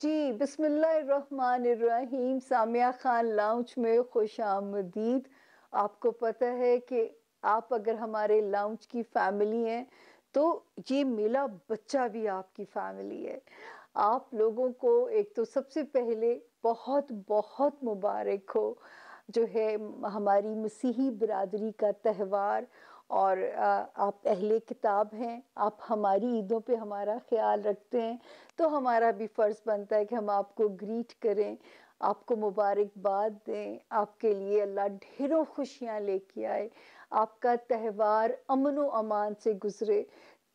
जी, बिस्मिल्लाहिर्रहमानिर्रहीम सामिया खान लाउंज में खुश आमदीद। आपको पता है कि आप अगर हमारे लाउंज की फैमिली हैं, तो ये मेला बच्चा भी आपकी फैमिली है। आप लोगों को एक तो सबसे पहले बहुत-बहुत मुबारक हो, जो है हमारी मसीही बिरादरी का त्योहार और आप अहले किताब हैं, आप हमारी ईदों पे हमारा ख़्याल रखते हैं, तो हमारा भी फ़र्ज़ बनता है कि हम आपको ग्रीट करें, आपको मुबारकबाद दें, आपके लिए अल्लाह ढेरों खुशियाँ लेके आए, आपका त्योहार अमन-ओ-अमान से गुज़रे।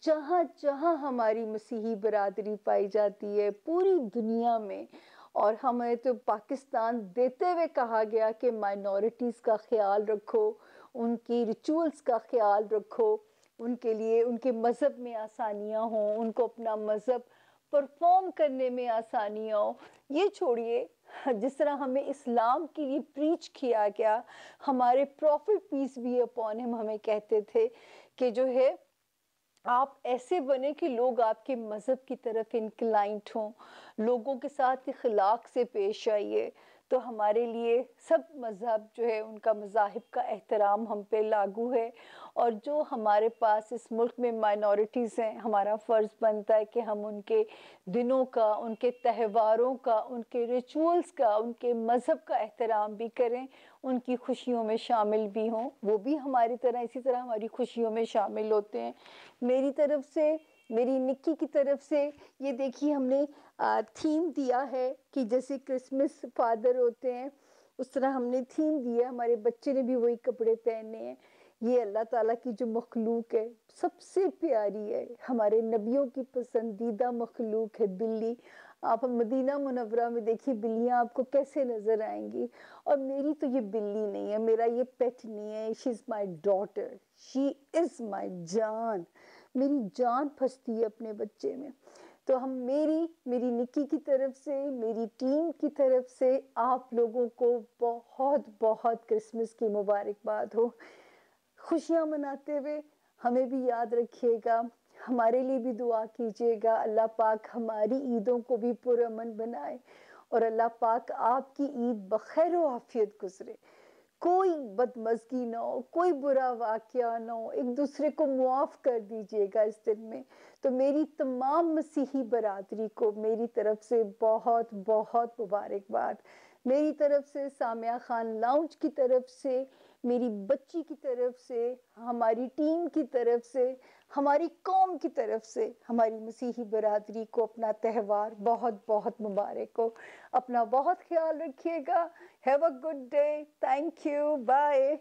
जहाँ-जहाँ हमारी मसीही बिरादरी पाई जाती है, पूरी दुनिया में और हमें तो पाकिस्तान देते हुए कहा गया कि माइनॉरिटीज़ का ख़्याल रखो, उनकी रिचुअल्स का ख़्याल रखो, उनके लिए उनके मज़हब में आसानियाँ हों, उनको अपना मज़हब परफ़ॉर्म करने में आसानियाँ हों। ये छोड़िए जिस तरह हमें इस्लाम के लिए प्रीच किया गया, हमारे prophet peace be upon him हमें कहते थे कि जो है आप ऐसे बने कि लोग आपके मज़हब की तरफ़ इंक्लाइंड हों, लोगों के साथ इख़लाक़ से पेश आइए। तो हमारे लिए सब मज़हब जो है उनका मज़ाहिब का एहतराम हम पे लागू है और जो हमारे पास इस मुल्क में माइनॉरिटीज़ हैं, हमारा फ़र्ज़ बनता है कि हम उनके दिनों का, उनके त्योहारों का, उनके रिचुअल्स का, उनके मज़हब का एहतराम भी करें, उनकी खुशियों में शामिल भी हों। वो भी हमारी तरह इसी तरह हमारी खुशियों में शामिल होते हैं। मेरी तरफ़ से, मेरी निक्की की तरफ़ से ये देखिए हमने थीम दिया है कि जैसे क्रिसमस फादर होते हैं, उस तरह हमने थीम दिया, हमारे बच्चे ने भी वही कपड़े पहने हैं। ये अल्लाह ताला की जो मखलूक है, सबसे प्यारी है, हमारे नबियों की पसंदीदा मखलूक है बिल्ली। आप मदीना मुनवरा में देखिए बिल्लियाँ आपको कैसे नज़र आएँगी और मेरी तो ये बिल्ली नहीं है, मेरा ये पेट नहीं है, she is my daughter, she is my जान। मेरी जान फँसती है अपने बच्चे में। तो हम मेरी, मेरी निक्की की तरफ़ से, मेरी टीम की तरफ़ से आप लोगों को बहुत-बहुत क्रिसमस की मुबारकबाद हो। खुशियाँ मनाते हुए हमें भी याद रखिएगा, हमारे लिए भी दुआ कीजिएगा, अल्लाह पाक हमारी ईदों को भी पुरअमन बनाए और अल्लाह पाक आपकी ईद बख़ैर आफ़ियत गुज़रे। कोई बदमज़गी ना हो, कोई बुरा वाक्य ना हो, एक-दूसरे को मुआफ़ कर दीजिएगा इस दिन में। तो मेरी तमाम मसीही बरादरी को मेरी तरफ़ से बहुत-बहुत मुबारकबाद। मेरी तरफ़ से सामिया खान लाउंज की तरफ़ से, मेरी बच्ची की तरफ़ से, हमारी टीम की तरफ़ से, हमारी कौम की तरफ़ से, हमारी मसीही बरदरी को अपना त्यौहार बहुत-बहुत मुबारक हो। अपना बहुत ख़्याल रखिएगा। Have a good day. Thank you. Bye.